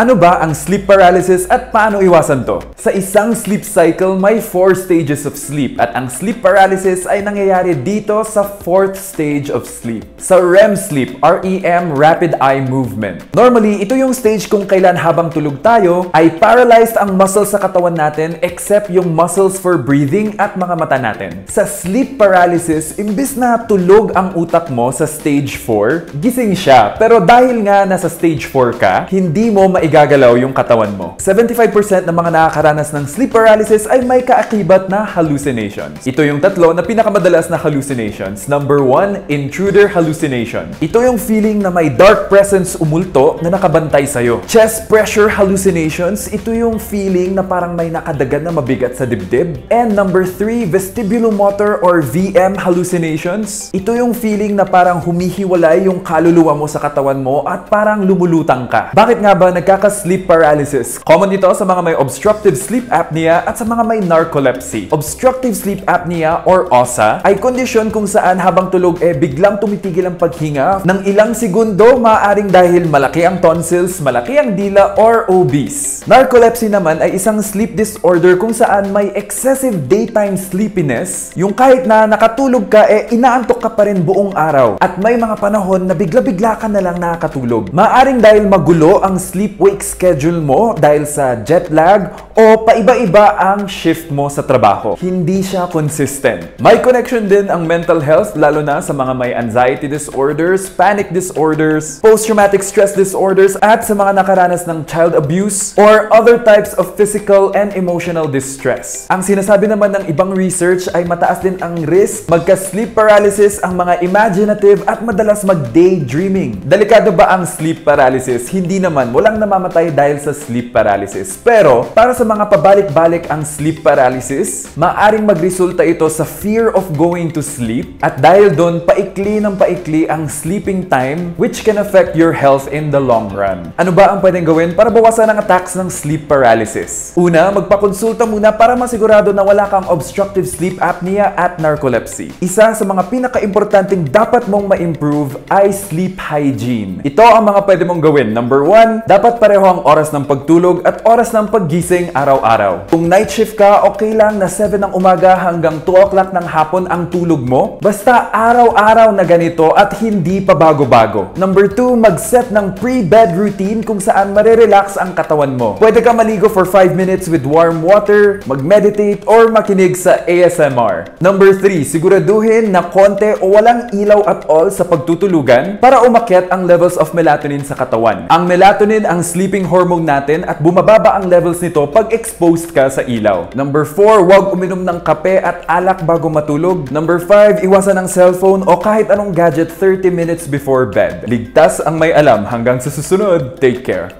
Ano ba ang sleep paralysis at paano iwasan to? Sa isang sleep cycle, may 4 stages of sleep at ang sleep paralysis ay nangyayari dito sa 4th stage of sleep. Sa REM sleep, REM Rapid Eye Movement. Normally, ito yung stage kung kailan habang tulog tayo ay paralyzed ang muscles sa katawan natin except yung muscles for breathing at mga mata natin. Sa sleep paralysis, imbis na tulog ang utak mo sa stage 4, gising siya. Pero dahil nga nasa stage 4 ka, hindi mo ma igagalaw yung katawan mo. 75% ng mga nakakaranas ng sleep paralysis ay may kaakibat na hallucinations. Ito yung tatlo na pinakamadalas na hallucinations. Number 1, intruder hallucination. Ito yung feeling na may dark presence umulto na nakabantay sa'yo. Chest pressure hallucinations. Ito yung feeling na parang may nakadagan na mabigat sa dibdib. And number 3, vestibulomotor or VM hallucinations. Ito yung feeling na parang humihiwalay yung kaluluwa mo sa katawan mo at parang lumulutang ka. Bakit nga ba nagka nagkaka-sleep paralysis. Common ito sa mga may obstructive sleep apnea at sa mga may narcolepsy. Obstructive sleep apnea or OSA ay kondisyon kung saan habang tulog eh biglang tumitigil ang paghinga ng ilang segundo maaring dahil malaki ang tonsils, malaki ang dila or obese. Narcolepsy naman ay isang sleep disorder kung saan may excessive daytime sleepiness, yung kahit na nakatulog ka eh inaantok ka pa rin buong araw at may mga panahon na bigla-bigla ka na lang nakakatulog. Maaring dahil magulo ang sleep wake schedule mo dahil sa jet lag o paiba-iba ang shift mo sa trabaho. Hindi siya consistent. May connection din ang mental health lalo na sa mga may anxiety disorders, panic disorders, post-traumatic stress disorders at sa mga nakaranas ng child abuse or other types of physical and emotional distress. Ang sinasabi naman ng ibang research ay mataas din ang risk magka-sleep paralysis ang mga imaginative at madalas mag-daydreaming. Delikado ba ang sleep paralysis? Hindi naman. Walang naman mamamatay dahil sa sleep paralysis. Pero, para sa mga pabalik-balik ang sleep paralysis, maaring magresulta ito sa fear of going to sleep at dahil doon, paikli ng paikli ang sleeping time which can affect your health in the long run. Ano ba ang pwedeng gawin para bawasan ang attacks ng sleep paralysis? Una, magpakonsulta muna para masigurado na wala kang obstructive sleep apnea at narcolepsy. Isa sa mga pinaka-importanting dapat mong ma-improve ay sleep hygiene. Ito ang mga pwede mong gawin. Number one, dapat pa pareho ang oras ng pagtulog at oras ng paggising araw-araw. Kung night shift ka, okay lang na 7 ng umaga hanggang 2 o'clock ng hapon ang tulog mo. Basta araw-araw na ganito at hindi pa bago-bago. Number 2, mag-set ng pre-bed routine kung saan marirelax ang katawan mo. Pwede ka maligo for 5 minutes with warm water, mag-meditate, or makinig sa ASMR. Number 3, siguraduhin na konti o walang ilaw at all sa pagtutulugan para umakyat ang levels of melatonin sa katawan. Ang melatonin ang sleeping hormone natin at bumababa ang levels nito pag exposed ka sa ilaw. Number 4, huwag uminom ng kape at alak bago matulog. Number 5, iwasan ang cellphone o kahit anong gadget 30 minutes before bed. Ligtas ang may alam hanggang sa susunod. Take care.